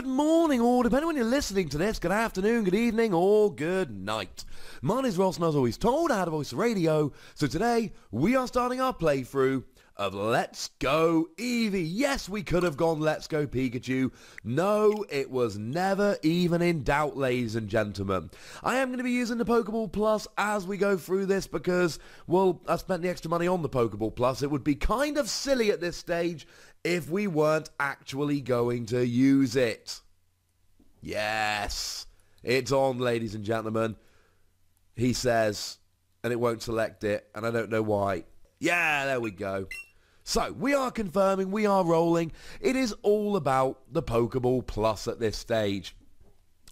Good morning, or depending when you're listening to this, good afternoon, good evening, or good night. My is Ross, and as always told, I had a voice radio, so today we are starting our playthrough of Let's Go Eevee. Yes, we could have gone Let's Go Pikachu. No, it was never even in doubt, ladies and gentlemen. I am going to be using the Pokeball Plus as we go through this because, well, I spent the extra money on the Pokeball Plus. It would be kind of silly at this stage if we weren't actually going to use it. Yes, it's on, ladies and gentlemen. He says, and it won't select it, and I don't know why. Yeah, there we go. So, we are confirming, we are rolling. It is all about the Pokeball Plus at this stage.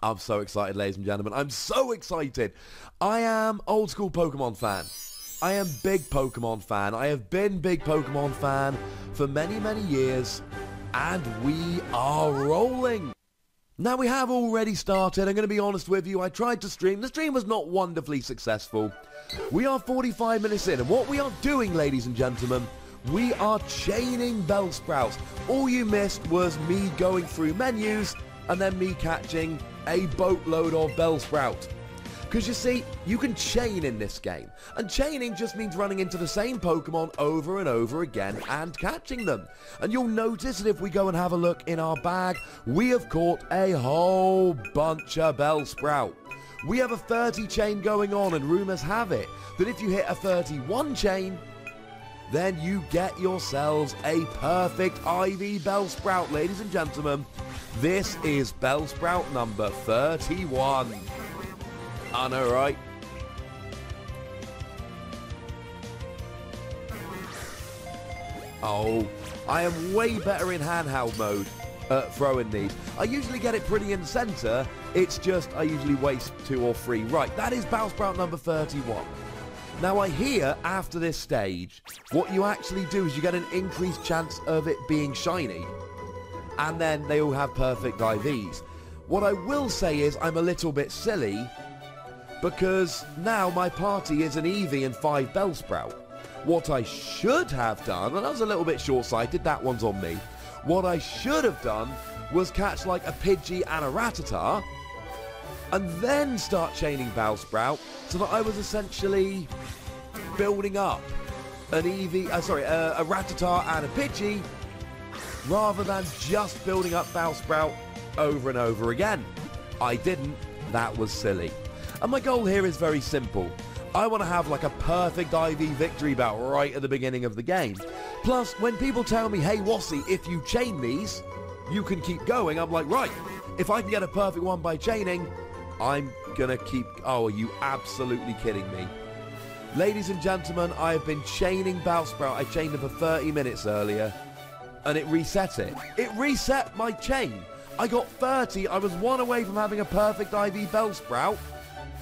I'm so excited, ladies and gentlemen. I'm so excited. I am old school Pokemon fan. I am big Pokemon fan. I have been big Pokemon fan for many, many years. And we are rolling. Now we have already started. I'm going to be honest with you. I tried to stream. The stream was not wonderfully successful. We are 45 minutes in. And what we are doing, ladies and gentlemen, we are chaining bell Bellsprouts. All you missed was me going through menus and then me catching a boatload of Bellsprout. Because you see, you can chain in this game. And chaining just means running into the same Pokemon over and over again and catching them. And you'll notice that if we go and have a look in our bag, we have caught a whole bunch of Bellsprout. We have a 30 chain going on and rumours have it that if you hit a 31 chain, then you get yourselves a perfect IV Bellsprout, ladies and gentlemen. This is Bellsprout number 31. I know, right? Oh, I am way better in handheld mode at throwing these. I usually get it pretty in center. It's just I usually waste two or three. Right, that is Bellsprout number 31. Now I hear after this stage, what you actually do is you get an increased chance of it being shiny. And then they all have perfect IVs. What I will say is I'm a little bit silly because now my party is an Eevee and five Bellsprout. What I should have done, and I was a little bit short-sighted, that one's on me. What I should have done was catch like a Pidgey and a Rattata and then start chaining Bellsprout so that I was essentially building up an Eevee, uh, sorry, uh, a Rattata and a Pidgey rather than just building up Bellsprout over and over again. I didn't. That was silly. And my goal here is very simple. I want to have like a perfect IV Victreebel right at the beginning of the game. Plus, when people tell me, hey Wossy, if you chain these, you can keep going, I'm like, right, if I can get a perfect one by chaining, I'm gonna keep... Oh, are you absolutely kidding me? Ladies and gentlemen, I have been chaining Bellsprout. I chained him for 30 minutes earlier, and it reset it. It reset my chain. I got 30. I was one away from having a perfect IV Bellsprout,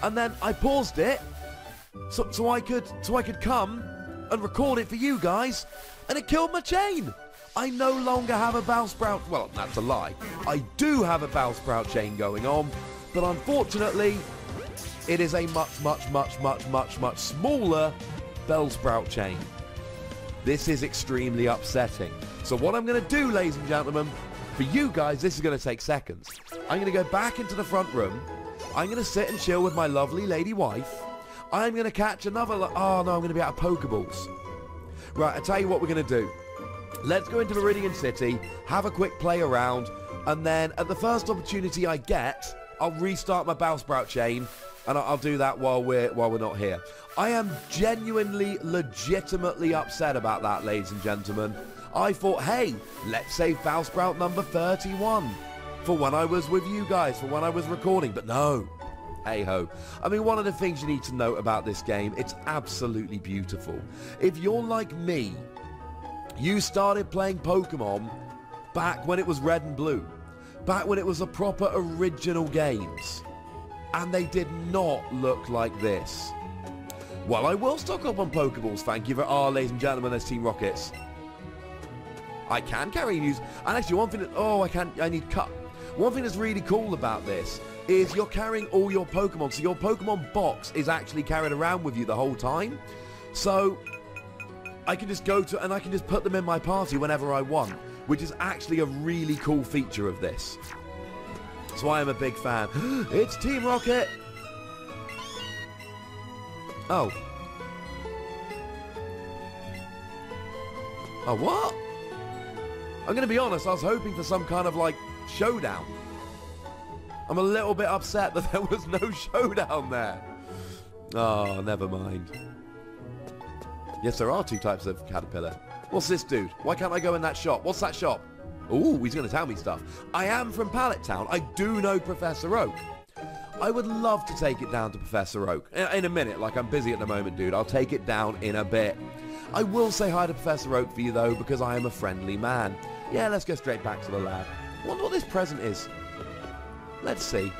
and then I paused it so, so I could so I could come and record it for you guys, and it killed my chain. I no longer have a Bellsprout. Well, that's a lie. I do have a Bellsprout chain going on, but unfortunately, it is a much, much, much, much, much, much smaller Bellsprout chain. This is extremely upsetting. So what I'm going to do, ladies and gentlemen, for you guys, this is going to take seconds. I'm going to go back into the front room. I'm going to sit and chill with my lovely lady wife. I'm going to catch another... Oh, no, I'm going to be out of Pokeballs. Right, I'll tell you what we're going to do. Let's go into Viridian City, have a quick play around, and then at the first opportunity I get, I'll restart my Bellsprout chain, and I'll do that while we're while we're not here. I am genuinely, legitimately upset about that, ladies and gentlemen. I thought, hey, let's save Bellsprout number 31 for when I was with you guys, for when I was recording, but no. Hey ho. I mean, one of the things you need to note about this game, it's absolutely beautiful. If you're like me, you started playing Pokemon back when it was red and blue back when it was a proper original games. And they did not look like this. Well, I will stock up on Pokeballs, thank you for... Ah, oh, ladies and gentlemen, there's Team Rockets. I can carry news. And actually, one thing that... Oh, I can't... I need cut. One thing that's really cool about this is you're carrying all your Pokemon. So your Pokemon box is actually carried around with you the whole time. So I can just go to... And I can just put them in my party whenever I want which is actually a really cool feature of this. So I'm a big fan. it's Team Rocket! Oh. Oh, what? I'm going to be honest, I was hoping for some kind of, like, showdown. I'm a little bit upset that there was no showdown there. Oh, never mind. Yes, there are two types of caterpillar. What's this dude? Why can't I go in that shop? What's that shop? Ooh, he's going to tell me stuff. I am from Pallet Town. I do know Professor Oak. I would love to take it down to Professor Oak. In, in, a minute, like I'm busy at the moment, dude. I'll take it down in a bit. I will say hi to Professor Oak for you, though, because I am a friendly man. Yeah, let's go straight back to the lab. Wonder what this present is. Let's see.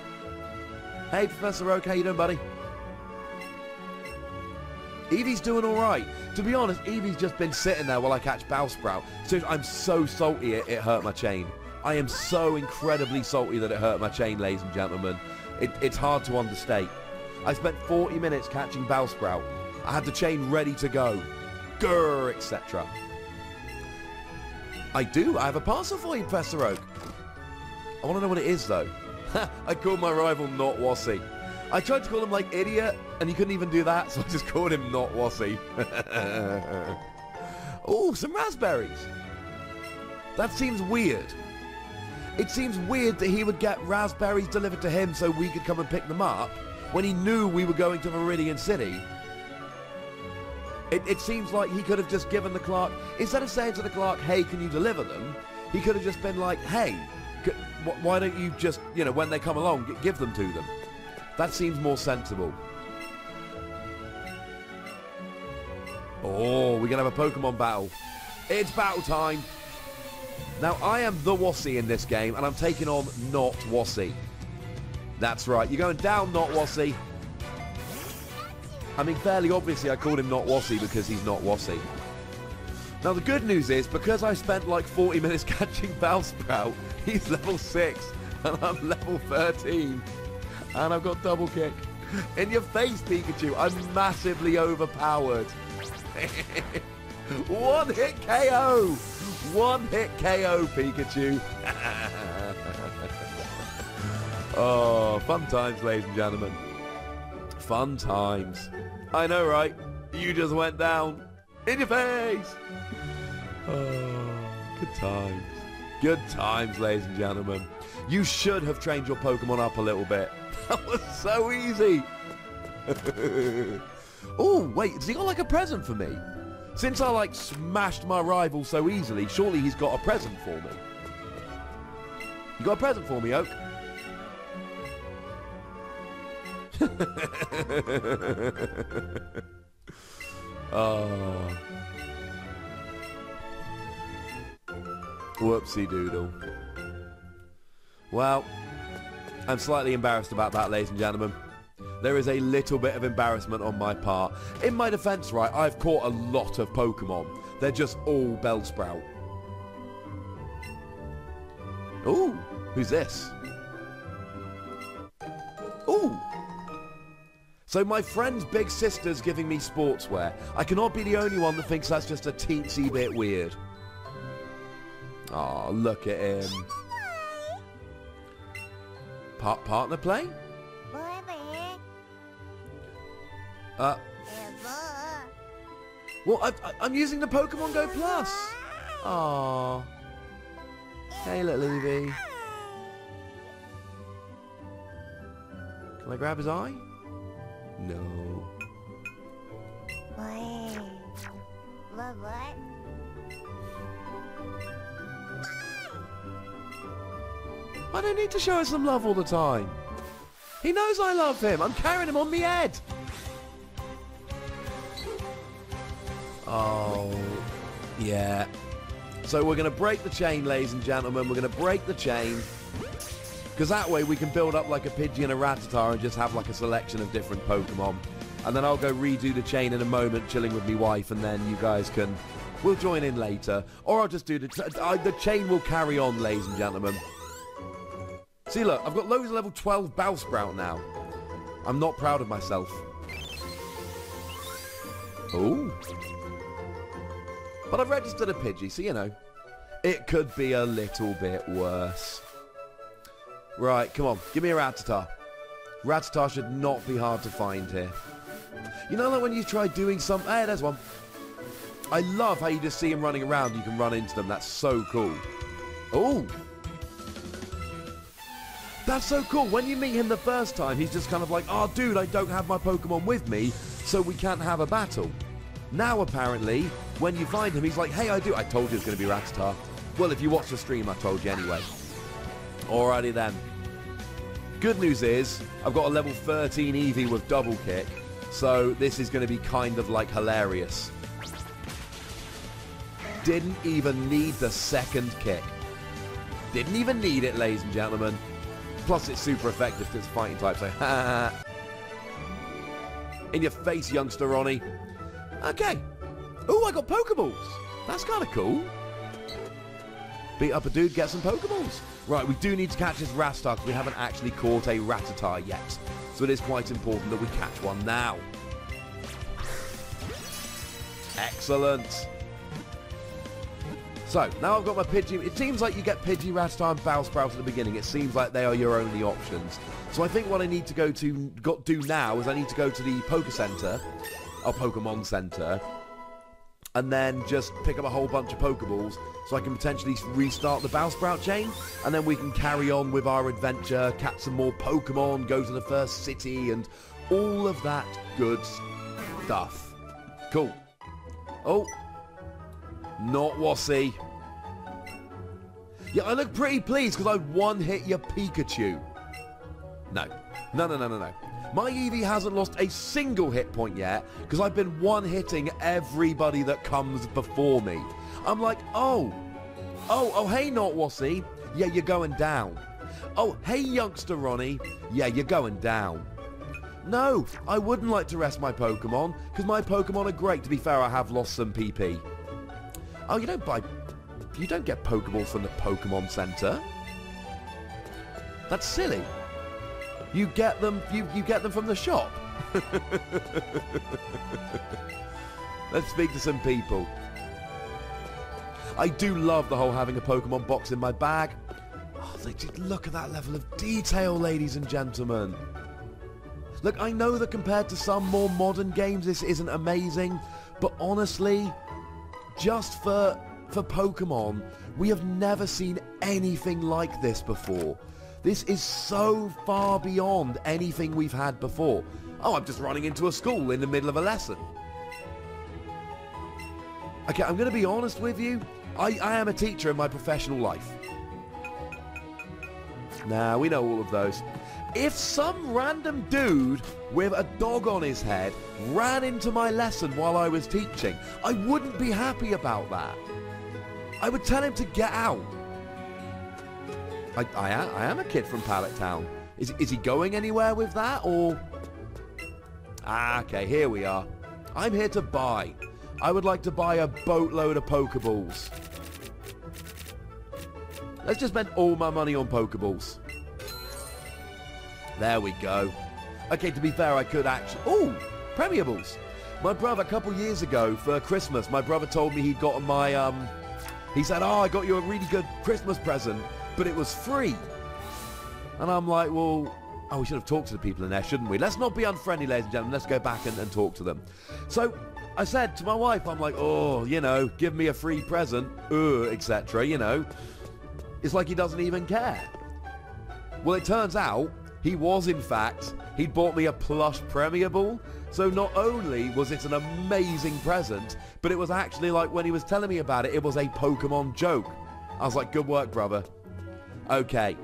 Hey, Professor Oak, how you doing, buddy? Eevee's doing alright. To be honest, Eevee's just been sitting there while I catch Bellsprout. So I'm so salty it, it hurt my chain. I am so incredibly salty that it hurt my chain, ladies and gentlemen. It, it's hard to understate. I spent 40 minutes catching Bellsprout. I had the chain ready to go. Grr, etc. I do. I have a parcel for you, Professor Oak. I want to know what it is, though. I called my rival Not Wossy. I tried to call him like idiot, and he couldn't even do that, so I just called him Not Wossy. oh, some raspberries. That seems weird. It seems weird that he would get raspberries delivered to him so we could come and pick them up when he knew we were going to Viridian City. It, it seems like he could have just given the clerk, instead of saying to the clerk, hey, can you deliver them? He could have just been like, hey, why don't you just, you know, when they come along, give them to them? That seems more sensible. Oh, we're going to have a Pokemon battle. It's battle time. Now, I am the Wossy in this game, and I'm taking on Not Wossy. That's right. You're going down, Not Wossy. I mean, fairly obviously, I called him Not Wossy because he's not Wossy. Now, the good news is, because I spent like 40 minutes catching Bellsprout, he's level 6, and I'm level 13. And I've got double kick. In your face, Pikachu. I'm massively overpowered. One hit KO! One hit KO, Pikachu. oh, fun times, ladies and gentlemen. Fun times. I know, right? You just went down. In your face! Oh, good times. Good times, ladies and gentlemen. You should have trained your Pokemon up a little bit. That was so easy. oh, wait, has he got like a present for me? Since I like smashed my rival so easily, surely he's got a present for me. You got a present for me, Oak? oh. Whoopsie doodle. Well, I'm slightly embarrassed about that, ladies and gentlemen. There is a little bit of embarrassment on my part. In my defense, right, I've caught a lot of Pokemon. They're just all Bellsprout. Ooh, who's this? Ooh. So my friend's big sister's giving me sportswear. I cannot be the only one that thinks that's just a teensy bit weird. Oh, look at him. Part partner play? Uh. Well, I, am using the Pokemon Go Plus. Aww. Hey, little Eevee. Can I grab his eye? No. What? What? What? I don't need to show her some love all the time. He knows I love him. I'm carrying him on me head. Oh, yeah. So we're going to break the chain, ladies and gentlemen. We're going to break the chain. Because that way we can build up like a Pidgey and a Rattata and just have like a selection of different Pokemon. And then I'll go redo the chain in a moment, chilling with my wife, and then you guys can... We'll join in later. Or I'll just do the... the chain will carry on, ladies and gentlemen. See, look, I've got loads of level 12 Bellsprout now. I'm not proud of myself. Oh. But I've registered a Pidgey, so you know. It could be a little bit worse. Right, come on. Give me a Rattata. Rattata should not be hard to find here. You know like when you try doing some... Hey, there's one. I love how you just see them running around. You can run into them. That's so cool. Oh. That's so cool. When you meet him the first time, he's just kind of like, oh, dude, I don't have my Pokemon with me, so we can't have a battle. Now, apparently, when you find him, he's like, hey, I do. I told you it's going to be Rattata. Well, if you watch the stream, I told you anyway. Alrighty then. Good news is, I've got a level 13 Eevee with double kick, so this is going to be kind of like hilarious. Didn't even need the second kick. Didn't even need it, ladies and gentlemen. Plus, it's super effective because it's fighting type, so ha In your face, youngster Ronnie. Okay. Oh, I got Pokeballs. That's kind of cool. Beat up a dude, get some Pokeballs. Right, we do need to catch this Rastar because we haven't actually caught a Rattata yet. So it is quite important that we catch one now. Excellent. So, now I've got my Pidgey. It seems like you get Pidgey, Rattata, and Bellsprout at the beginning. It seems like they are your only options. So I think what I need to go to got do now is I need to go to the Poke Center, or Pokemon Center, and then just pick up a whole bunch of Pokeballs so I can potentially restart the Bellsprout chain, and then we can carry on with our adventure, catch some more Pokemon, go to the first city, and all of that good stuff. Cool. Oh, not Wossy. Yeah, I look pretty pleased because I one-hit your Pikachu. No. No, no, no, no, no. My Eevee hasn't lost a single hit point yet because I've been one-hitting everybody that comes before me. I'm like, oh, oh, oh, hey, not Wossy. Yeah, you're going down. Oh, hey, youngster Ronnie. Yeah, you're going down. No, I wouldn't like to rest my Pokemon because my Pokemon are great. To be fair, I have lost some PP. Oh, you don't buy... You don't get Pokeballs from the Pokemon Center. That's silly. You get them... You, you get them from the shop. Let's speak to some people. I do love the whole having a Pokemon box in my bag. Oh, did look at that level of detail, ladies and gentlemen. Look, I know that compared to some more modern games, this isn't amazing, but honestly, just for for Pokemon, we have never seen anything like this before. This is so far beyond anything we've had before. Oh, I'm just running into a school in the middle of a lesson. Okay, I'm going to be honest with you. I, I am a teacher in my professional life. Nah, we know all of those. If some random dude with a dog on his head ran into my lesson while I was teaching, I wouldn't be happy about that. I would tell him to get out. I, I, am, I am a kid from Pallet Town. Is, is he going anywhere with that, or... Ah, okay, here we are. I'm here to buy. I would like to buy a boatload of Pokeballs. Let's just spend all my money on Pokeballs. There we go. Okay, to be fair, I could actually... Oh, Premier Balls. My brother, a couple years ago, for Christmas, my brother told me he'd gotten my... um. He said, oh, I got you a really good Christmas present, but it was free. And I'm like, well, oh, we should have talked to the people in there, shouldn't we? Let's not be unfriendly, ladies and gentlemen. Let's go back and, and talk to them. So I said to my wife, I'm like, oh, you know, give me a free present, uh, etc., you know. It's like he doesn't even care. Well, it turns out he was, in fact, he'd bought me a plush Premier Ball. So not only was it an amazing present, but it was actually like when he was telling me about it, it was a Pokemon joke. I was like, good work, brother. Okay.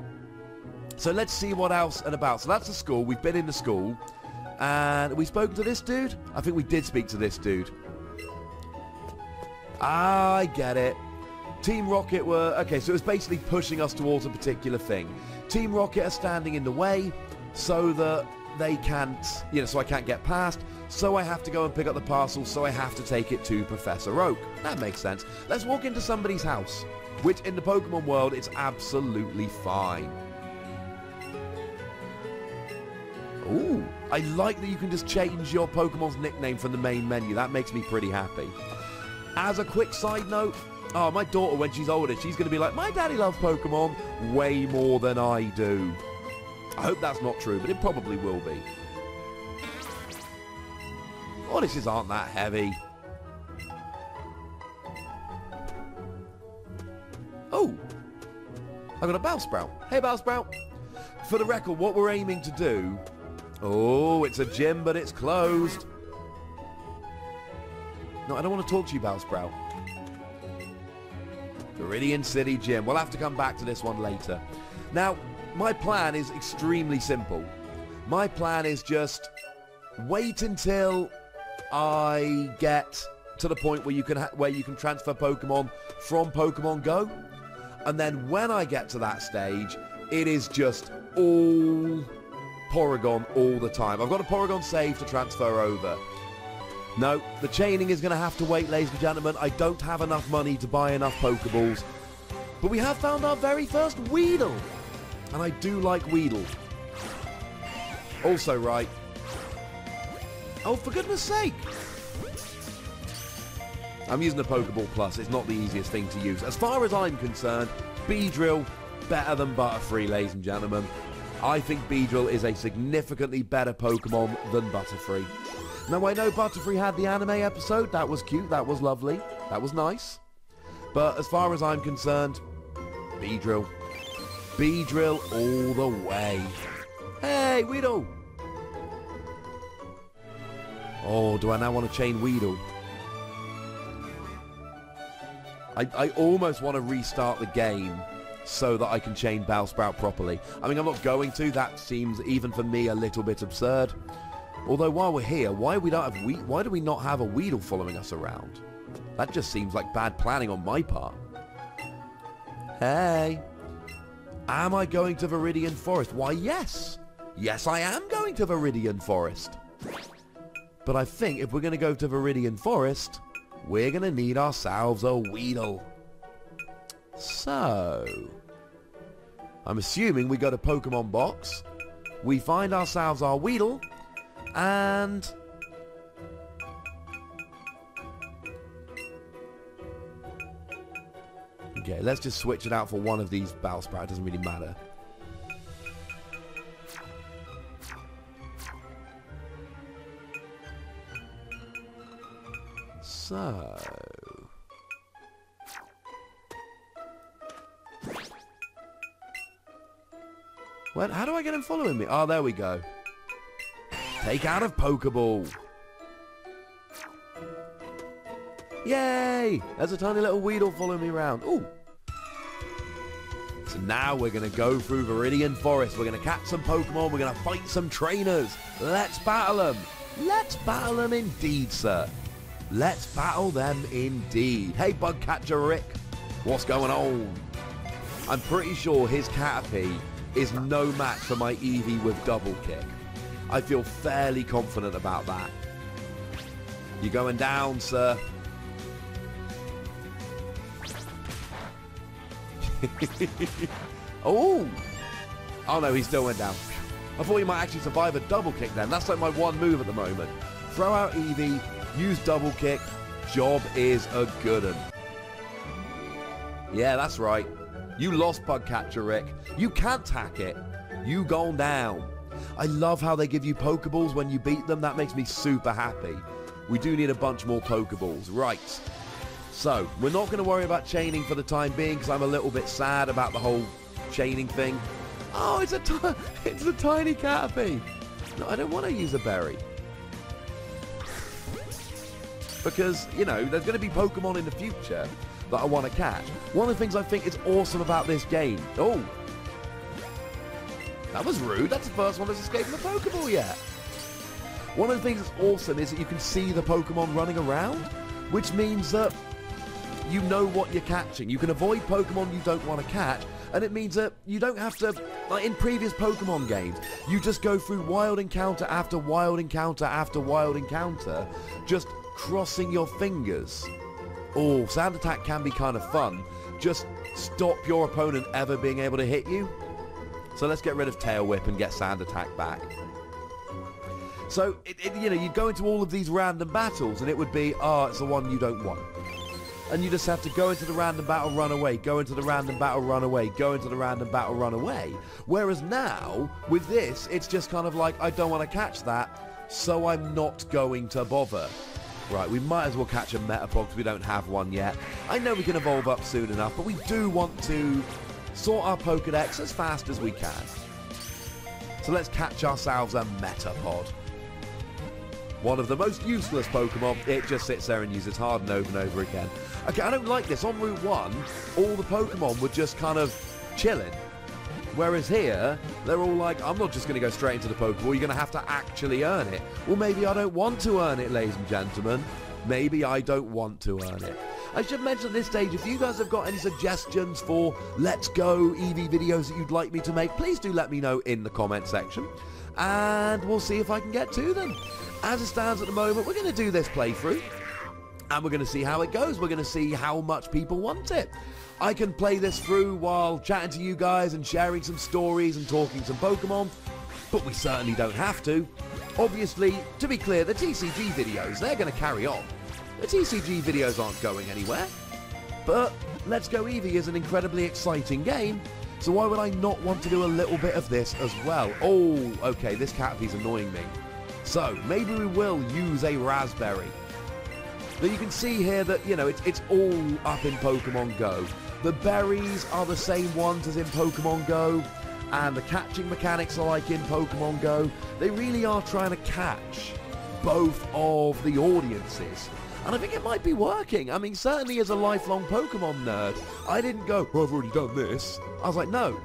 So let's see what else and about. So that's the school. We've been in the school. And we spoken to this dude? I think we did speak to this dude. I get it. Team Rocket were... Okay, so it was basically pushing us towards a particular thing. Team Rocket are standing in the way so that they can't... You know, so I can't get past. So I have to go and pick up the parcel, so I have to take it to Professor Oak. That makes sense. Let's walk into somebody's house. Which, in the Pokemon world, it's absolutely fine. Ooh, I like that you can just change your Pokemon's nickname from the main menu. That makes me pretty happy. As a quick side note, oh, my daughter, when she's older, she's going to be like, my daddy loves Pokemon. way more than I do. I hope that's not true, but it probably will be. Oh, this aren't that heavy. Oh, I got a Bellsprout. Hey, Bellsprout. For the record, what we're aiming to do... Oh, it's a gym, but it's closed. No, I don't want to talk to you, Bellsprout. Viridian City Gym. We'll have to come back to this one later. Now, my plan is extremely simple. My plan is just wait until I get to the point where you can where you can transfer Pokemon from Pokemon Go. And then when I get to that stage, it is just all Porygon all the time. I've got a Porygon save to transfer over. No, the chaining is going to have to wait, ladies and gentlemen. I don't have enough money to buy enough Pokeballs. But we have found our very first Weedle. And I do like Weedle. Also right. Oh, for goodness sake. I'm using the Pokeball Plus. It's not the easiest thing to use. As far as I'm concerned, Beedrill better than Butterfree, ladies and gentlemen. I think Beedrill is a significantly better Pokemon than Butterfree. Now, I know Butterfree had the anime episode. That was cute. That was lovely. That was nice. But as far as I'm concerned, Beedrill. Beedrill all the way. Hey, Weedle! Oh, do I now want to chain Weedle? I, I almost want to restart the game so that I can chain Bellsprout properly. I mean, I'm not going to. That seems, even for me, a little bit absurd. Although while we're here, why we don't have we why do we not have a Weedle following us around? That just seems like bad planning on my part. Hey. Am I going to Viridian Forest? Why, yes. Yes, I am going to Viridian Forest. But I think if we're going to go to Viridian Forest, we're going to need ourselves a Weedle. So, I'm assuming we go to Pokemon Box, we find ourselves our Weedle, and... Okay, let's just switch it out for one of these Bellsprout. It doesn't really matter. So... What? How do I get him following me? Oh, there we go. Take out of Pokeball. Yay! There's a tiny little Weedle following me around. Ooh. So now we're going to go through Viridian Forest. We're going to catch some Pokemon. We're going to fight some trainers. Let's battle them. Let's battle them indeed, sir. Let's battle them indeed. Hey, Bugcatcher Rick. What's going on? I'm pretty sure his Caterpie is no match for my Eevee with Double Kick. I feel fairly confident about that. You're going down, sir. oh! Oh no, he still went down. I thought he might actually survive a double kick then. That's like my one move at the moment. Throw out Eevee, use double kick, job is a good one. Yeah, that's right. You lost Bugcatcher, Rick. You can't tack it. You gone down. I love how they give you Pokeballs when you beat them. That makes me super happy. We do need a bunch more Pokeballs. Right. So, we're not going to worry about chaining for the time being because I'm a little bit sad about the whole chaining thing. Oh, it's a, it's a tiny Caterpie. No, I don't want to use a berry. Because, you know, there's going to be Pokemon in the future that I want to catch. One of the things I think is awesome about this game... Oh! That was rude. That's the first one that's escaped the Pokeball yet. One of the things that's awesome is that you can see the Pokemon running around, which means that you know what you're catching. You can avoid Pokemon you don't want to catch, and it means that you don't have to, like in previous Pokemon games, you just go through wild encounter after wild encounter after wild encounter, just crossing your fingers. Oh, sand attack can be kind of fun. Just stop your opponent ever being able to hit you. So let's get rid of Tail Whip and get sand attack back. So, it, it, you know, you'd go into all of these random battles and it would be, oh, it's the one you don't want. and you just have to go into the random battle, run away, go into the random battle, run away, go into the random battle, run away. Whereas now, with this, it's just kind of like, I don't want to catch that, so I'm not going to bother. Right, we might as well catch a Metapod because we don't have one yet. I know we can evolve up soon enough, but we do want to sort our Pokedex as fast as we can. So let's catch ourselves a Metapod. One of the most useless Pokemon, it just sits there and uses Harden over and over again. Okay, I don't like this. On Route 1, all the Pokemon were just kind of chilling. Whereas here, they're all like, I'm not just going to go straight into the Pokeball, you're going to have to actually earn it. Well, maybe I don't want to earn it, ladies and gentlemen. Maybe I don't want to earn it. I should mention at this stage, if you guys have got any suggestions for Let's Go Eevee videos that you'd like me to make, please do let me know in the comment section. And we'll see if I can get to them. As it stands at the moment, we're going to do this playthrough. And we're going to see how it goes. We're going to see how much people want it. I can play this through while chatting to you guys and sharing some stories and talking some Pokemon, but we certainly don't have to. Obviously, to be clear, the TCG videos, they're going to carry on. The TCG videos aren't going anywhere. But Let's Go Eevee is an incredibly exciting game, so why would I not want to do a little bit of this as well? Oh, okay, this Caterpie's annoying me. So, maybe we will use a Raspberry. Now you can see here that, you know, it's, it's all up in Pokemon Go. The berries are the same ones as in Pokemon Go, and the catching mechanics are like in Pokemon Go. They really are trying to catch both of the audiences. And I think it might be working. I mean, certainly as a lifelong Pokemon nerd, I didn't go, well, I've already done this. I was like, no,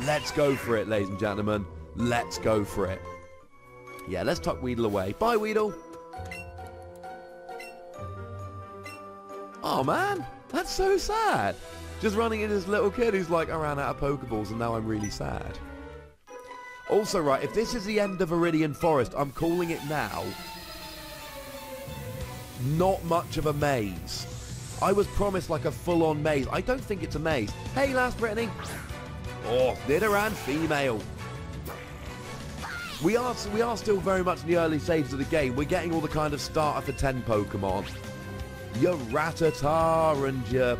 let's go for it, ladies and gentlemen. Let's go for it. Yeah, let's tuck Weedle away. Bye, Weedle. Oh, man. That's so sad. Just running into this little kid who's like, I ran out of Pokeballs and now I'm really sad. Also, right, if this is the end of Viridian Forest, I'm calling it now. Not much of a maze. I was promised like a full-on maze. I don't think it's a maze. Hey, last Brittany. Oh, Nidoran female. We are we are still very much in the early stages of the game. We're getting all the kind of starter for 10 Pokemon. Your Rattata and your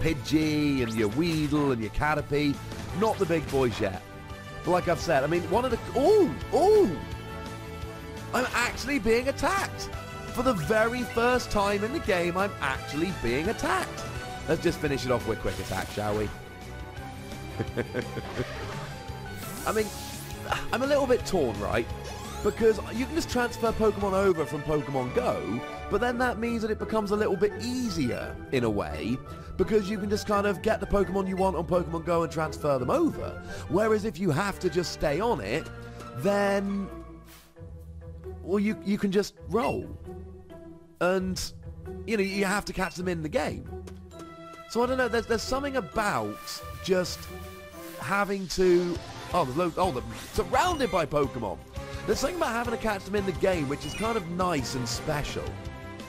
Pidgey and your Weedle and your Caterpie. Not the big boys yet. But like I've said, I mean, one of the... Oh! Oh! I'm actually being attacked! For the very first time in the game, I'm actually being attacked. Let's just finish it off with quick attack, shall we? I mean, I'm a little bit torn, right? Because you can just transfer Pokemon over from Pokemon Go, but then that means that it becomes a little bit easier, in a way, because you can just kind of get the Pokemon you want on Pokemon Go and transfer them over. Whereas if you have to just stay on it, then... Well, you, you can just roll. And, you know, you have to catch them in the game. So I don't know, there's, there's something about just having to... Oh, there's loads... Oh, they're surrounded by Pokemon. There's something about having to catch them in the game which is kind of nice and special.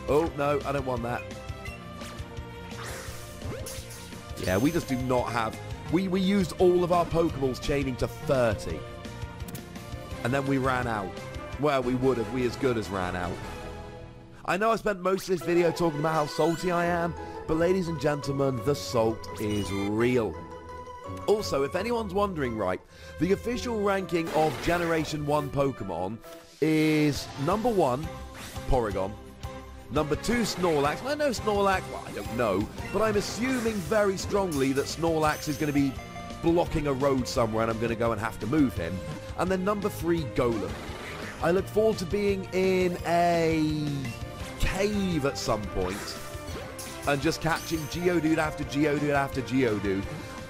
Oh, no, I don't want that. Yeah, we just do not have... We, we used all of our Pokeballs chaining to 30. And then we ran out. Well, we would have. We as good as ran out. I know I spent most of this video talking about how salty I am, but ladies and gentlemen, the salt is real. Also, if anyone's wondering, right, the official ranking of Generation 1 Pokemon is number 1, Porygon, number 2, Snorlax. I know Snorlax, well, I don't know, but I'm assuming very strongly that Snorlax is going to be blocking a road somewhere and I'm going to go and have to move him. And then number 3, Golem. I look forward to being in a cave at some point and just catching Geodude after Geodude after Geodude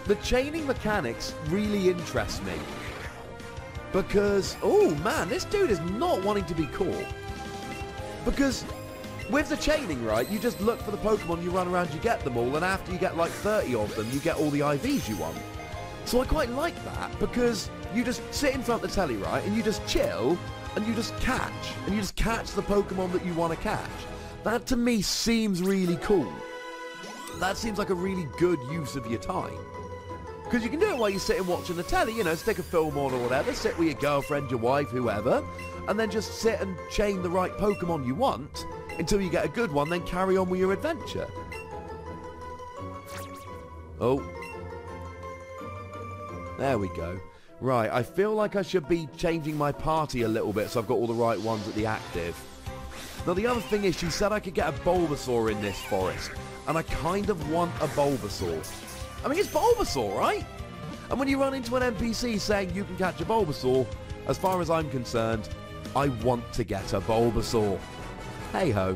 the chaining mechanics really interest me. Because, oh man, this dude is not wanting to be caught. Because with the chaining, right, you just look for the Pokemon, you run around, you get them all, and after you get like 30 of them, you get all the IVs you want. So I quite like that, because you just sit in front of the telly, right, and you just chill, and you just catch, and you just catch the Pokemon that you want to catch. That to me seems really cool. That seems like a really good use of your time. Because you can do it while you're sitting watching the telly, you know, stick a film on or whatever, sit with your girlfriend, your wife, whoever, and then just sit and chain the right Pokemon you want until you get a good one, then carry on with your adventure. Oh. There we go. Right, I feel like I should be changing my party a little bit so I've got all the right ones at the active. Now the other thing is she said I could get a Bulbasaur in this forest. And I kind of want a Bulbasaur. I mean, it's Bulbasaur, right? And when you run into an NPC saying you can catch a Bulbasaur, as far as I'm concerned, I want to get a Bulbasaur. Hey ho.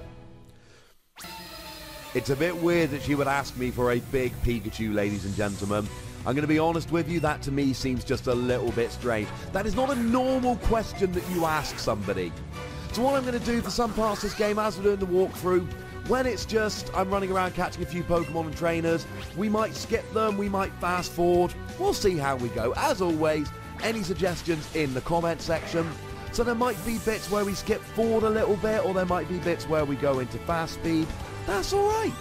It's a bit weird that she would ask me for a big Pikachu, ladies and gentlemen. I'm going to be honest with you, that to me seems just a little bit strange. That is not a normal question that you ask somebody. So what I'm going to do for some parts of this game as we're doing the walkthrough, when it's just I'm running around catching a few Pokemon and trainers, we might skip them, we might fast forward. We'll see how we go. As always, any suggestions in the comment section. So there might be bits where we skip forward a little bit, or there might be bits where we go into fast speed. That's alright.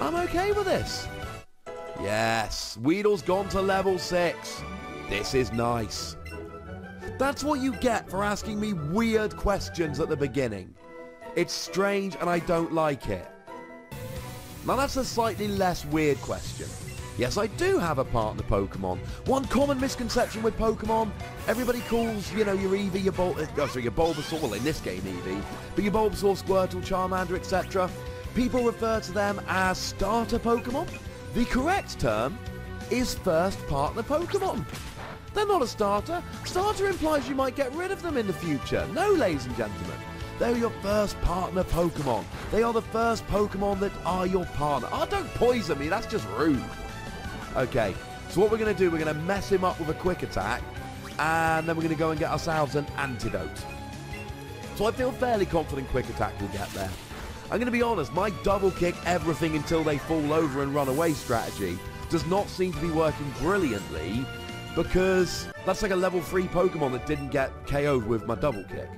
I'm okay with this. Yes, Weedle's gone to level 6. This is nice. That's what you get for asking me weird questions at the beginning. It's strange and I don't like it. Now that's a slightly less weird question. Yes, I do have a partner Pokemon. One common misconception with Pokemon, everybody calls, you know, your Eevee, your Bul oh, sorry, your Bulbasaur, well in this game Eevee, but your Bulbasaur, Squirtle, Charmander, etc. People refer to them as starter Pokemon. The correct term is first partner Pokemon. They're not a starter. Starter implies you might get rid of them in the future. No, ladies and gentlemen. They're your first partner Pokemon. They are the first Pokemon that are your partner. Oh, don't poison me. That's just rude. Okay, so what we're going to do, we're going to mess him up with a quick attack, and then we're going to go and get ourselves an antidote. So I feel fairly confident quick attack will get there. I'm going to be honest, my double kick everything until they fall over and run away strategy does not seem to be working brilliantly because that's like a level 3 Pokemon that didn't get KO'd with my double kick,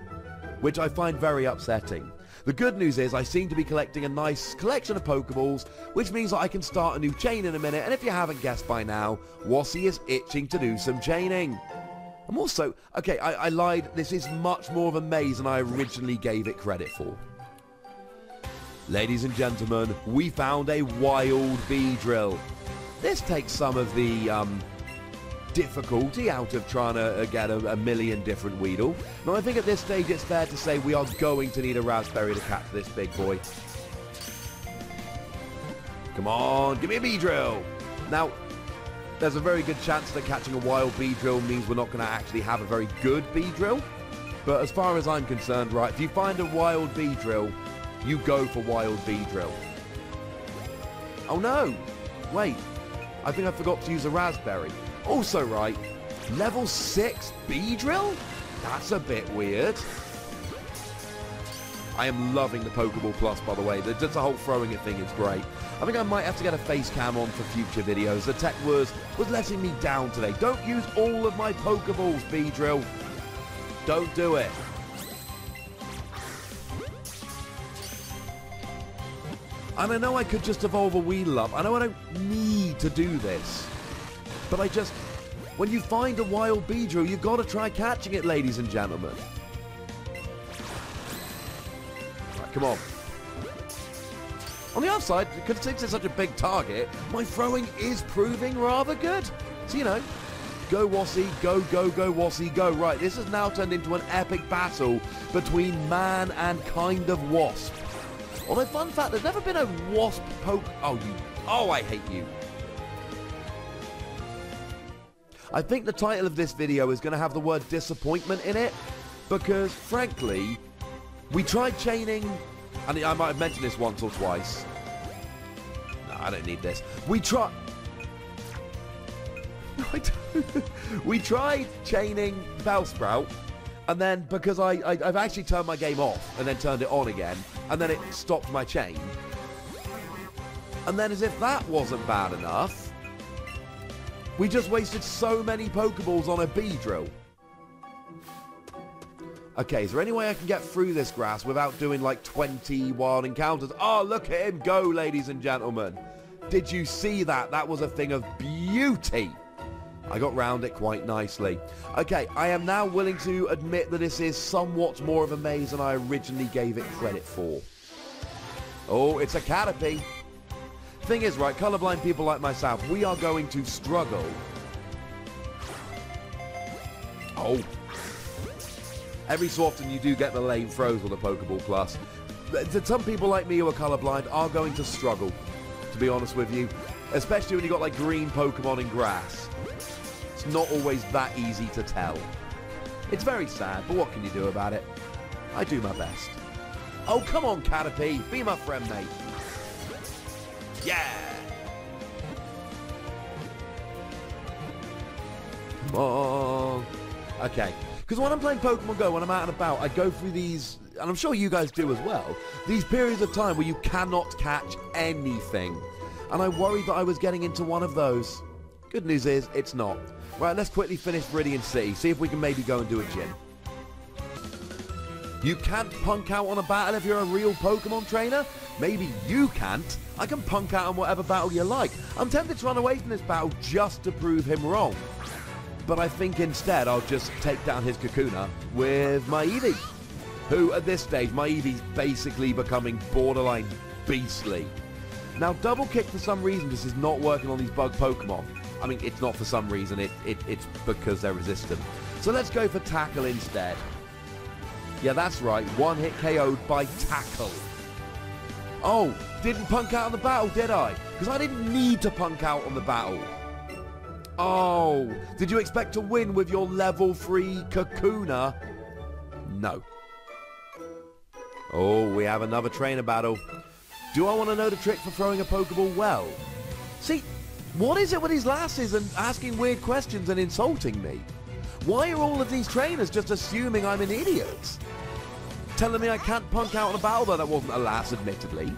which I find very upsetting. The good news is I seem to be collecting a nice collection of Pokeballs, which means that I can start a new chain in a minute, and if you haven't guessed by now, Wossy is itching to do some chaining. I'm also, okay, I, I lied, this is much more of a maze than I originally gave it credit for. Ladies and gentlemen, we found a wild Beedrill. This takes some of the um, difficulty out of trying to uh, get a, a, million different Weedle. Now I think at this stage it's fair to say we are going to need a Raspberry to catch this big boy. Come on, give me a Beedrill. Now, there's a very good chance that catching a wild Beedrill means we're not going to actually have a very good Beedrill. But as far as I'm concerned, right, if you find a wild Beedrill, you go for Wild Beedrill. Oh no! Wait, I think I forgot to use a Raspberry. Also right, level 6 Beedrill? That's a bit weird. I am loving the Pokeball Plus, by the way. The, just the whole throwing it thing is great. I think I might have to get a face cam on for future videos. The tech was, was letting me down today. Don't use all of my Pokeballs, Beedrill. Don't do it. And I know I could just evolve a Weedle up. I know I don't need to do this. But I just... When you find a wild Beedrill, you've got to try catching it, ladies and gentlemen. Right, come on. On the because since it's such a big target, my throwing is proving rather good. So, you know, go Wossy, go, go, go Wossy, go. Right, this has now turned into an epic battle between man and kind of wasp. Although, fun fact, there's never been a wasp poke... Oh, you... Oh, I hate you. I think the title of this video is going to have the word disappointment in it. Because, frankly, we tried chaining... And I might have mentioned this once or twice. No, I don't need this. We tried... We tried chaining Bellsprout and then because I, I have actually turned my game off and then turned it on again, and then it stopped my chain. And then as if that wasn't bad enough, we just wasted so many Pokeballs on a Beedrill. Okay, is there any way I can get through this grass without doing like 20 wild encounters? Oh, look at him go, ladies and gentlemen. Did you see that? That was a thing of beauty. I got round it quite nicely. Okay, I am now willing to admit that this is somewhat more of a maze than I originally gave it credit for. Oh, it's a Caterpie. Thing is, right, colorblind people like myself, we are going to struggle. Oh. Every so often you do get the lane throws on the Pokeball Plus. Some people like me who are colorblind are going to struggle, to be honest with you. Especially when you've got like green Pokemon in grass. It's not always that easy to tell. It's very sad, but what can you do about it? I do my best. Oh, come on, Caterpie. Be my friend, mate. Yeah! Come on. Okay. Because when I'm playing Pokemon Go, when I'm out and about, I go through these, and I'm sure you guys do as well, these periods of time where you cannot catch anything. And I worried that I was getting into one of those. Good news is, it's not. Right, let's quickly finish Viridian City, see if we can maybe go and do a gym. You can't punk out on a battle if you're a real Pokemon trainer? Maybe you can't. I can punk out on whatever battle you like. I'm tempted to run away from this battle just to prove him wrong. But I think instead I'll just take down his Kakuna with my Eevee. Who, at this stage, my Eevee's basically becoming borderline beastly. Now, Double Kick, for some reason, this is not working on these bug Pokemon. I mean, it's not for some reason, it, it, it's because they're resistant. So let's go for Tackle instead. Yeah, that's right. One hit KO'd by tackle. Oh, didn't punk out on the battle, did I? Because I didn't need to punk out on the battle. Oh, did you expect to win with your level 3 Kakuna? No. Oh, we have another trainer battle. Do I want to know the trick for throwing a Pokeball well? See, what is it with these lasses and asking weird questions and insulting me? Why are all of these trainers just assuming I'm an idiot? Telling me I can't punk out on a battle, though that wasn't a lass, admittedly.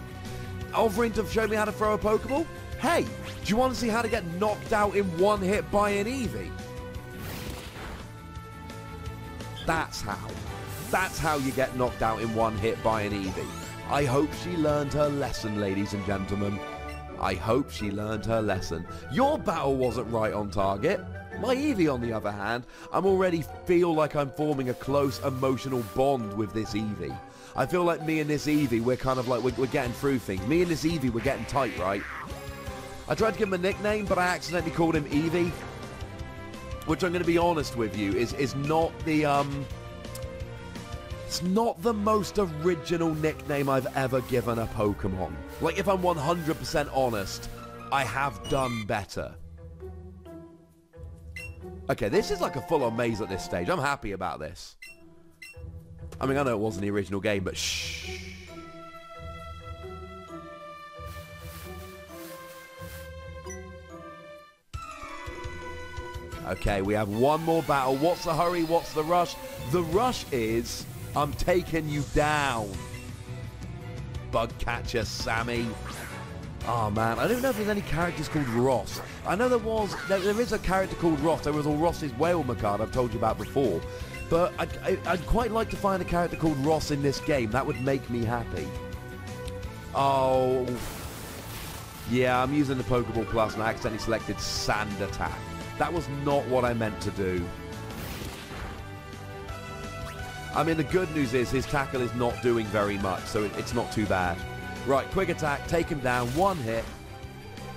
Offering to show me how to throw a Pokeball? Hey, do you want to see how to get knocked out in one hit by an Eevee? That's how. That's how you get knocked out in one hit by an Eevee. I hope she learned her lesson, ladies and gentlemen. I hope she learned her lesson. Your battle wasn't right on target. My Eevee, on the other hand, I'm already feel like I'm forming a close emotional bond with this Eevee. I feel like me and this Eevee, we're kind of like, we're, we're getting through things. Me and this Eevee, we're getting tight, right? I tried to give him a nickname, but I accidentally called him Eevee. Which I'm going to be honest with you, is, is not the, um... It's not the most original nickname I've ever given a Pokemon. Like, if I'm 100% honest, I have done better. Okay, this is like a full-on maze at this stage. I'm happy about this. I mean, I know it wasn't the original game, but shh. Okay, we have one more battle. What's the hurry? What's the rush? The rush is, I'm taking you down. Bug catcher, Sammy. Oh man, I don't know if there's any characters called Ross. I know there was, there, there is a character called Ross. There was a Ross's whale card I've told you about before. But I'd, I'd quite like to find a character called Ross in this game. That would make me happy. Oh. Yeah, I'm using the Pokeball Plus and I accidentally selected Sand Attack. That was not what I meant to do. I mean, the good news is his tackle is not doing very much, so it's not too bad. Right, quick attack, take him down, one hit.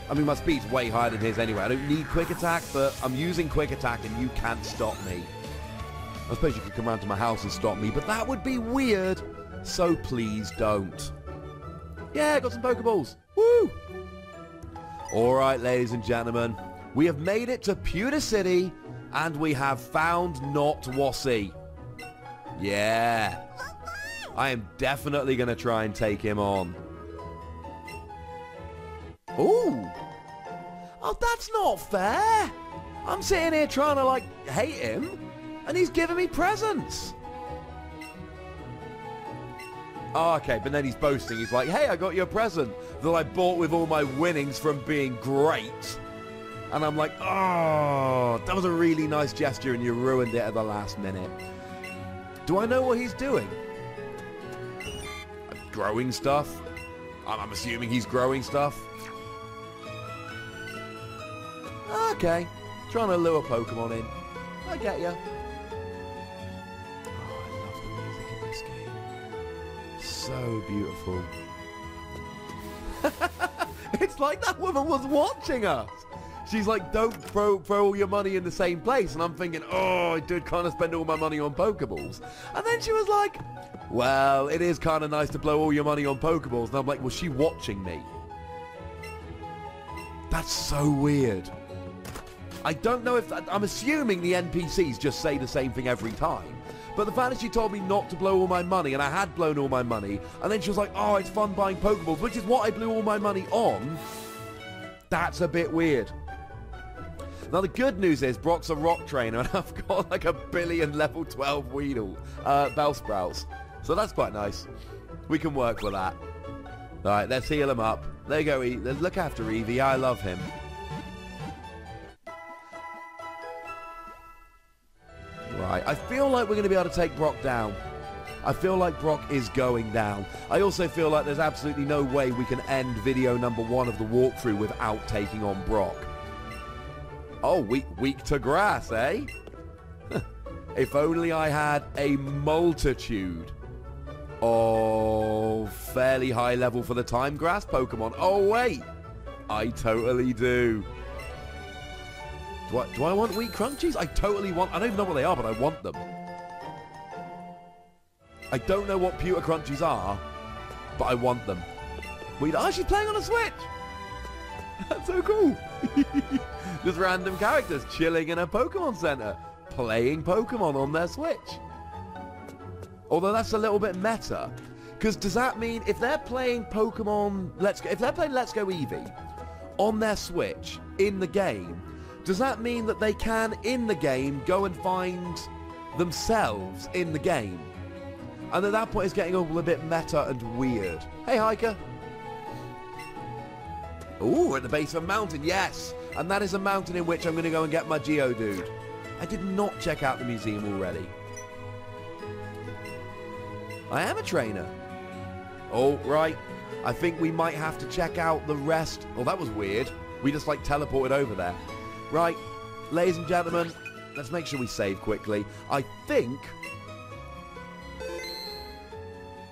I mean, my speed's way higher than his anyway. I don't need quick attack, but I'm using quick attack and you can't stop me. I suppose you could come round to my house and stop me, but that would be weird. So please don't. Yeah, got some Pokeballs. Woo! Alright, ladies and gentlemen. We have made it to Pewter City, and we have found Not Wossy. Yeah. I am definitely going to try and take him on. Ooh. Oh, that's not fair. I'm sitting here trying to, like, hate him, and he's giving me presents. Oh, okay, but then he's boasting. He's like, hey, I got you a present that I bought with all my winnings from being great. And I'm like, oh, that was a really nice gesture and you ruined it at the last minute. Do I know what he's doing? Growing stuff? I'm assuming he's growing stuff. Okay. Trying to lure Pokemon in. I get ya. Oh, I love the music in this game. So beautiful. it's like that woman was watching us. She's like, don't throw, throw all your money in the same place. And I'm thinking, oh, I did kind of spend all my money on Pokeballs. And then she was like, well, it is kind of nice to blow all your money on Pokeballs. And I'm like, was she watching me? That's so weird. I don't know if I'm assuming the NPCs just say the same thing every time. But the fact that she told me not to blow all my money, and I had blown all my money, and then she was like, oh, it's fun buying Pokeballs, which is what I blew all my money on, that's a bit weird. Now the good news is Brock's a rock trainer and I've got like a billion level 12 Weedle, uh, Bellsprouts. So that's quite nice. We can work with that. Alright, let's heal him up. There you go, e look after Eevee. I love him. Right, I feel like we're going to be able to take Brock down. I feel like Brock is going down. I also feel like there's absolutely no way we can end video number one of the walkthrough without taking on Brock. Oh, weak, weak to grass, eh? if only I had a multitude of fairly high level for the time grass Pokemon. Oh, wait. I totally do. Do I, do I want wheat crunchies? I totally want... I don't even know what they are, but I want them. I don't know what pewter crunchies are, but I want them. Wait, oh, she's playing on a Switch! That's so cool! Just random characters chilling in a Pokemon Center, playing Pokemon on their Switch. Although that's a little bit meta. Because does that mean if they're playing Pokemon Let's Go, if they're playing Let's Go Eevee on their Switch in the game, does that mean that they can, in the game, go and find themselves in the game? And at that point, it's getting all a bit meta and weird. Hey, hiker. Ooh, at the base of a mountain, yes. And that is a mountain in which I'm going to go and get my Geodude. I did not check out the museum already. I am a trainer. Oh, right. I think we might have to check out the rest. Oh, that was weird. We just, like, teleported over there. Right, ladies and gentlemen, let's make sure we save quickly. I think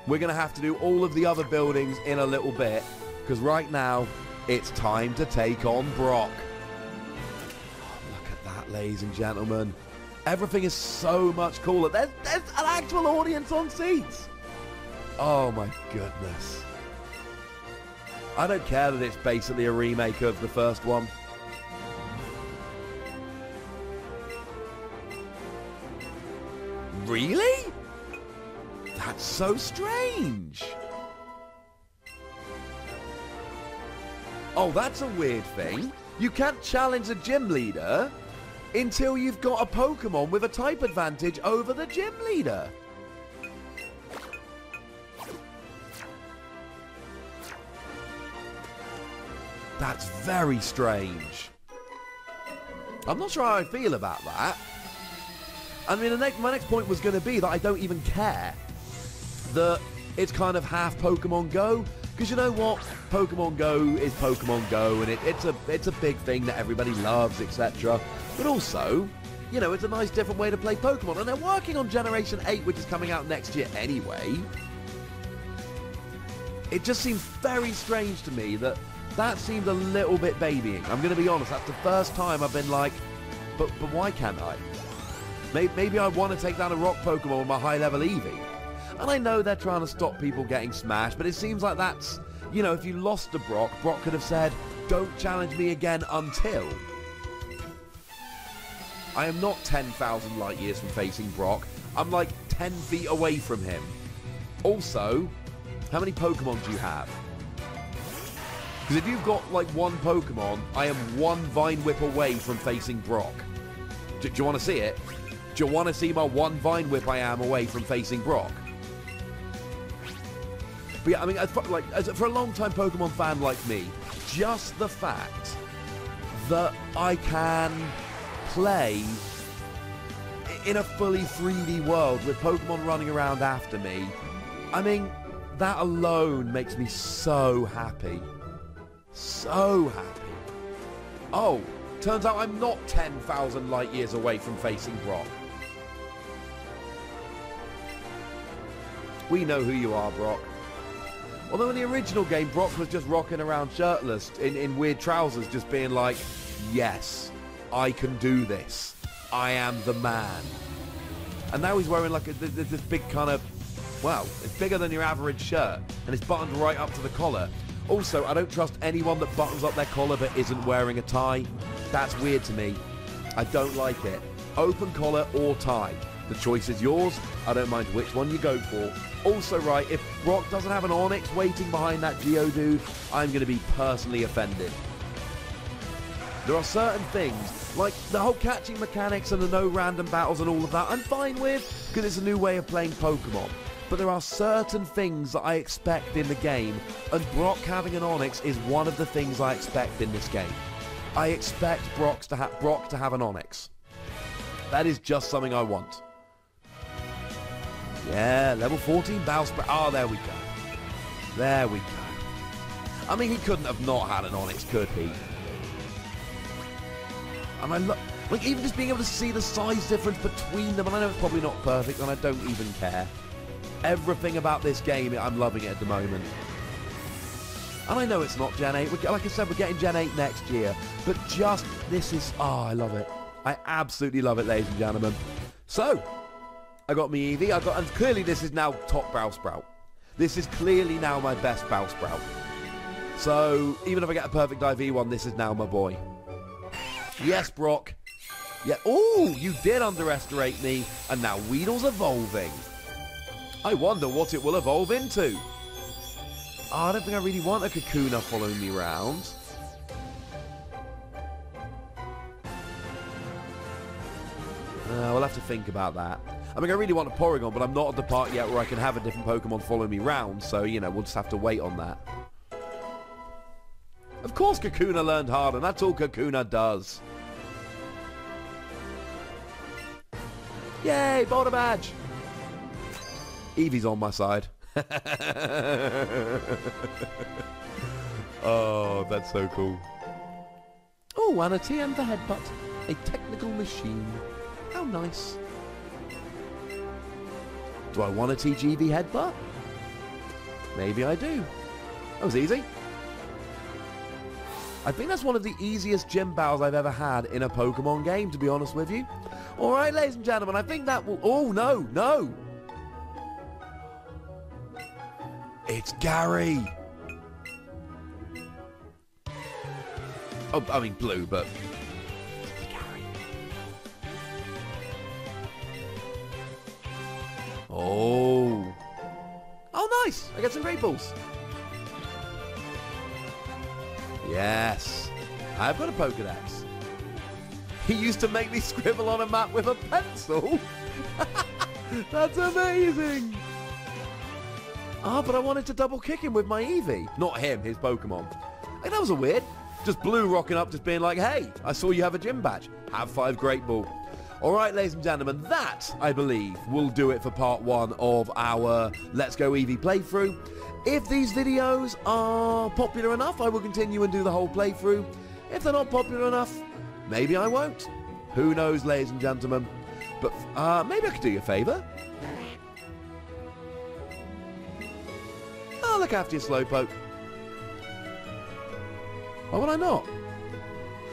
we're going to have to do all of the other buildings in a little bit, because right now, it's time to take on Brock. Oh, look at that, ladies and gentlemen. Everything is so much cooler. There's, there's an actual audience on seats. Oh my goodness. I don't care that it's basically a remake of the first one. Really? That's so strange. Oh, that's a weird thing. You can't challenge a gym leader until you've got a Pokemon with a type advantage over the gym leader. That's very strange. I'm not sure how I feel about that. I mean, next, my next point was going to be that I don't even care that it's kind of half Pokemon Go. Because you know what? Pokemon Go is Pokemon Go, and it, it's a it's a big thing that everybody loves, etc. But also, you know, it's a nice different way to play Pokemon. And they're working on Generation 8, which is coming out next year anyway. It just seems very strange to me that that seemed a little bit babying. I'm going to be honest, that's the first time I've been like, but, but why can't I? Maybe maybe I want to take down a rock Pokemon with my high-level Eevee. And I know they're trying to stop people getting smashed, but it seems like that's, you know, if you lost to Brock, Brock could have said, don't challenge me again until. I am not 10,000 light years from facing Brock. I'm like 10 feet away from him. Also, how many Pokemon do you have? Because if you've got like one Pokemon, I am one Vine Whip away from facing Brock. Do, do you want to see it? Do you want to see my one Vine Whip I am away from facing Brock? But yeah, I mean, like, as, for a long-time Pokemon fan like me, just the fact that I can play in a fully 3D world with Pokemon running around after me, I mean, that alone makes me so happy. So happy. Oh, Turns out I'm not 10,000 light years away from facing Brock. We know who you are, Brock. Although in the original game, Brock was just rocking around shirtless in, in weird trousers, just being like, yes, I can do this. I am the man. And now he's wearing like a, this big kind of, well, it's bigger than your average shirt, and it's buttoned right up to the collar. Also, I don't trust anyone that buttons up their collar but isn't wearing a tie. That's weird to me. I don't like it. Open collar or tie. The choice is yours. I don't mind which one you go for. Also, right, if Brock doesn't have an Onix waiting behind that Geodude, I'm going to be personally offended. There are certain things, like the whole catching mechanics and the no random battles and all of that, I'm fine with, because it's a new way of playing Pokemon. But there are certain things that I expect in the game, and Brock having an Onix is one of the things I expect in this game. I expect Brock's to ha Brock to have an Onix. That is just something I want. Yeah, level 14 Bellsprout. Oh, there we go. There we go. I mean, he couldn't have not had an Onix, could he? And I look, like, even just being able to see the size difference between them, and I know it's probably not perfect, and I don't even care. Everything about this game, I'm loving it at the moment. And I know it's not Gen 8. We're, like I said, we're getting Gen 8 next year. But just, this is, oh, I love it. I absolutely love it, ladies and gentlemen. So, I got me Eevee. I got, and clearly this is now top Bellsprout. This is clearly now my best Bellsprout. So, even if I get a perfect IV one, this is now my boy. Yes, Brock. Yeah. Oh, you did underestimate me, and now Weedle's evolving. I wonder what it will evolve into. Oh, I don't think I really want a Kakuna following me around. Uh, we'll have to think about that. I mean, I really want a Porygon, but I'm not at the part yet where I can have a different Pokemon follow me round, so, you know, we'll just have to wait on that. Of course Kakuna learned hard, and that's all Kakuna does. Yay, Boulder Badge! Eevee's on my side. oh, that's so cool. Oh, and a TM for headbutt. A technical machine. How nice. Do I want a TGV headbutt? Maybe I do. That was easy. I think that's one of the easiest gym battles I've ever had in a Pokemon game, to be honest with you. Alright, ladies and gentlemen, I think that will... Oh, no, no! It's Gary! Oh, I mean blue, but... Oh, got some great balls. Yes. I've got a Pokedex. He used to make me scribble on a map with a pencil. That's amazing. Ah, but I wanted to double kick him with my Eevee. Not him, his Pokemon. Hey, that was a weird. Just Blue rocking up, just being like, hey, I saw you have a gym badge. Have five Great Ball. All right, ladies and gentlemen, that, I believe, will do it for part one of our Let's Go Eevee playthrough. If these videos are popular enough, I will continue and do the whole playthrough. If they're not popular enough, maybe I won't. Who knows, ladies and gentlemen. But uh, maybe I could do you a favour. I'll look after your Slowpoke. Why would I not?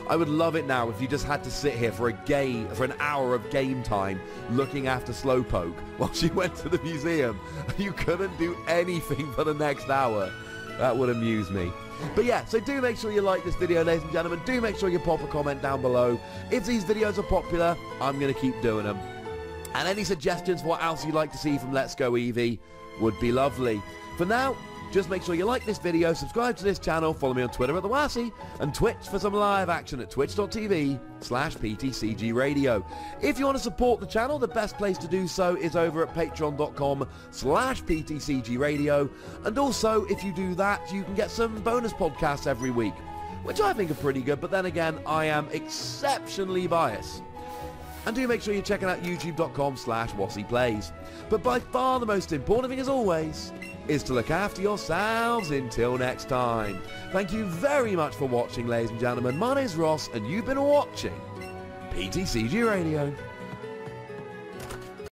I would love it now if you just had to sit here for a game, for an hour of game time looking after Slowpoke while she went to the museum. You couldn't do anything for the next hour. That would amuse me. But yeah, so do make sure you like this video, ladies and gentlemen. Do make sure you pop a comment down below. If these videos are popular, I'm going to keep doing them. And any suggestions for what else you'd like to see from Let's Go Eevee would be lovely. For now, just make sure you like this video, subscribe to this channel, follow me on Twitter at The Wossy, and Twitch for some live action at twitch.tv slash PTCG Radio. If you want to support the channel, the best place to do so is over at patreon.com slash PTCG Radio. And also, if you do that, you can get some bonus podcasts every week, which I think are pretty good, but then again, I am exceptionally biased. And do make sure you're checking out youtube.com slash Plays. But by far the most important thing as always is to look after yourselves until next time. Thank you very much for watching, ladies and gentlemen. My name's Ross, and you've been watching PTCG Radio.